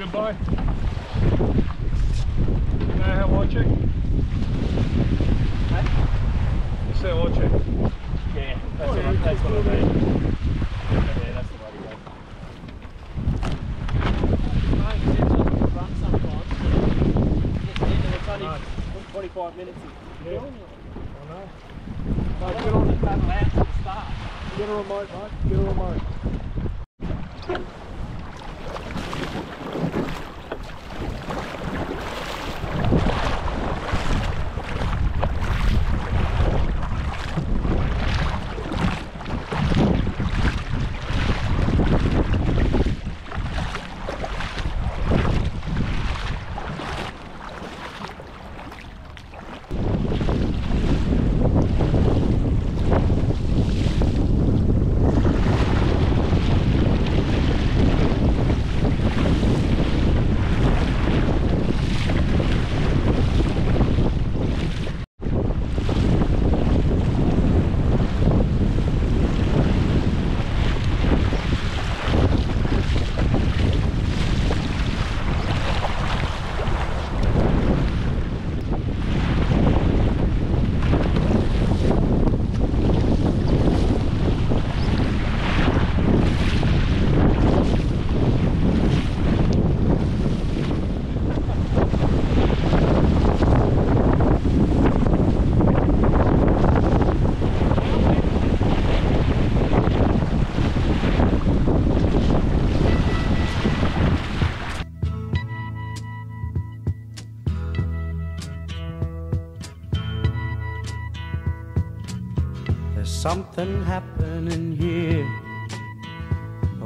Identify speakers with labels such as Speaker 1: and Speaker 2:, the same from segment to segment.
Speaker 1: goodbye. Know how I check? You see how I check?
Speaker 2: Yeah, that's
Speaker 1: Oh,
Speaker 2: what
Speaker 1: yeah,
Speaker 2: I, that's what I mean. Yeah, that's the way to go. Mate, it's just run sometimes. Just end it, it's only
Speaker 1: Right.
Speaker 2: 25 minutes.
Speaker 1: Yeah. I know.
Speaker 2: I don't want to out to the start.
Speaker 1: Get a remote, mate. Get a remote.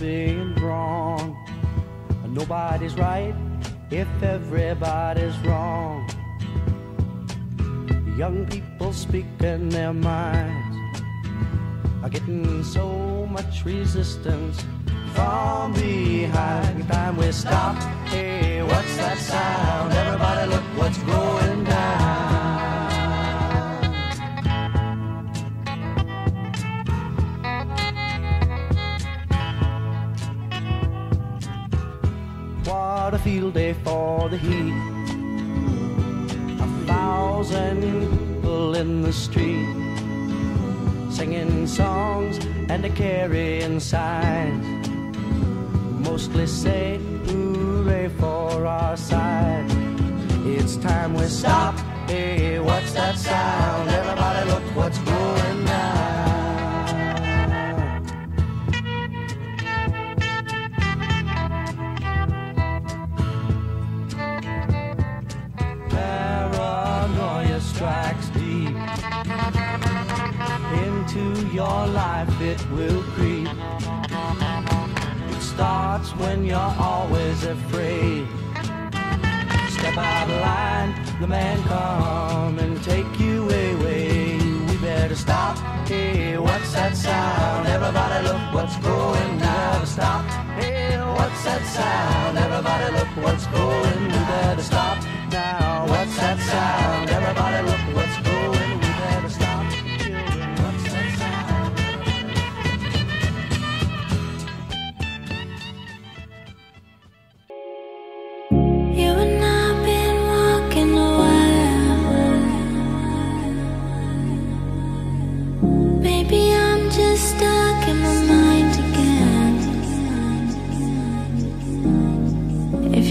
Speaker 3: Being. And nobody's right if everybody's wrong. Young people speaking their minds are getting so much resistance from behind. Time we stop. Hey, what's that sound? Everybody, look what's going field day for the heat. A thousand people in the street singing songs and a carrying signs. Mostly say hooray for our side. It's time we stop. Hey, what's that sound? Everybody look what's going down. Your life, it will creep. It starts when you're always afraid. Step out of line, the man come and take you away. We better stop. Hey, what's that sound? Everybody look what's going down. Stop. Hey, what's that sound? Everybody look what's going. We better stop now.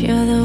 Speaker 4: You're the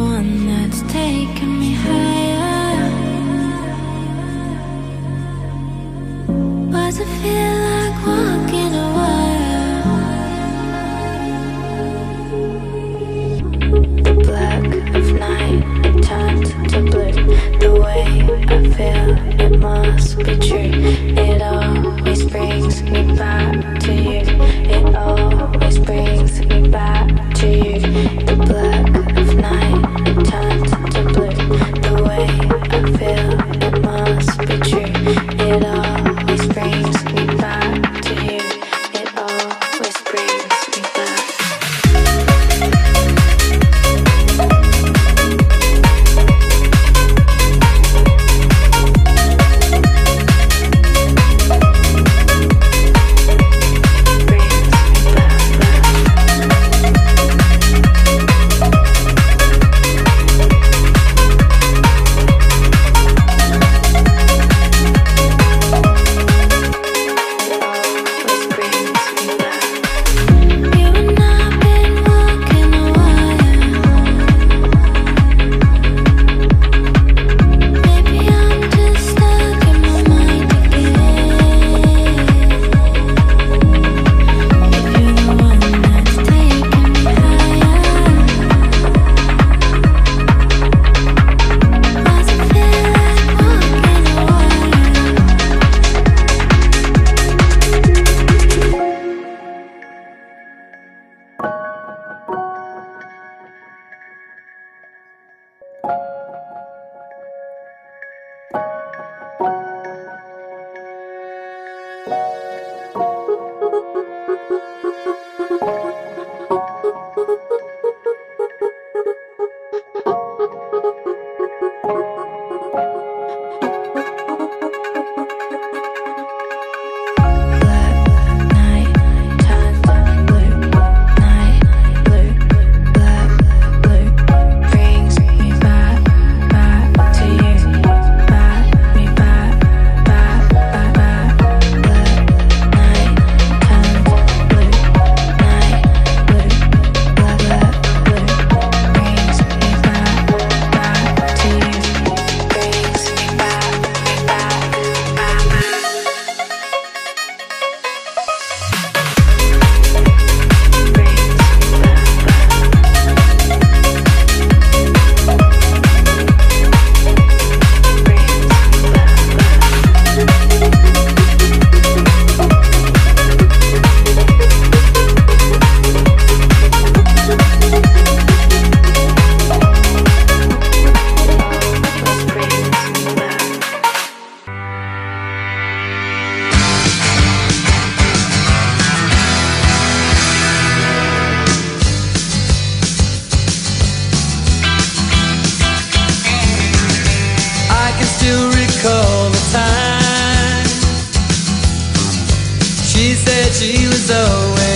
Speaker 5: She said she was always